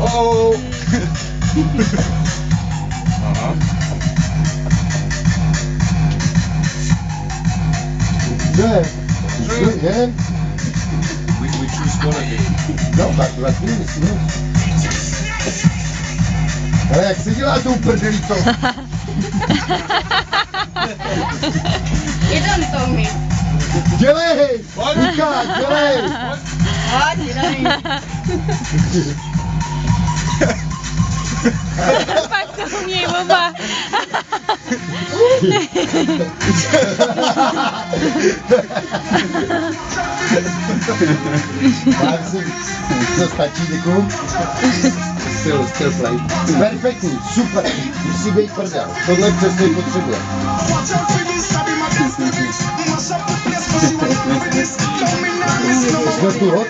O. Aha. Że? Nie? We, we choose quality. Dobra, akurat jest, no. Ale jak się działa tu uperdeli to... mano, Tommy? Tira aí! Pode ficar, tira aí! Ah, tira aí! Patung yang berubah. Quase seus fatídicos, seus teus Perfeito, super, se bem para dela. Todo mundo que eu sei quando chegou. Готов?